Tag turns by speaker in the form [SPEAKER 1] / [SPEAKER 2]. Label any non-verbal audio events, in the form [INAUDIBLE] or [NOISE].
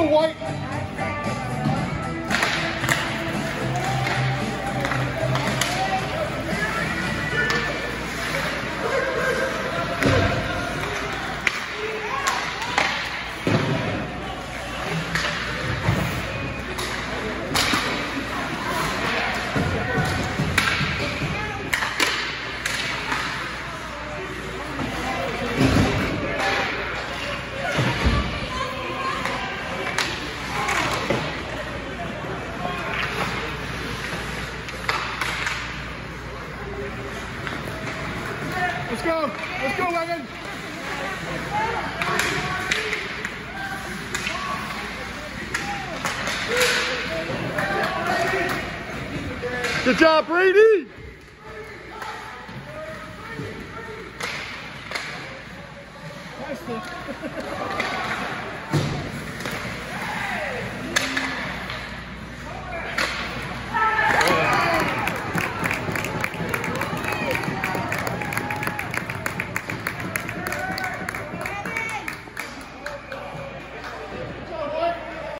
[SPEAKER 1] go, White. Let's go. Let's go, wagon. Good job, Brady. Nice [LAUGHS]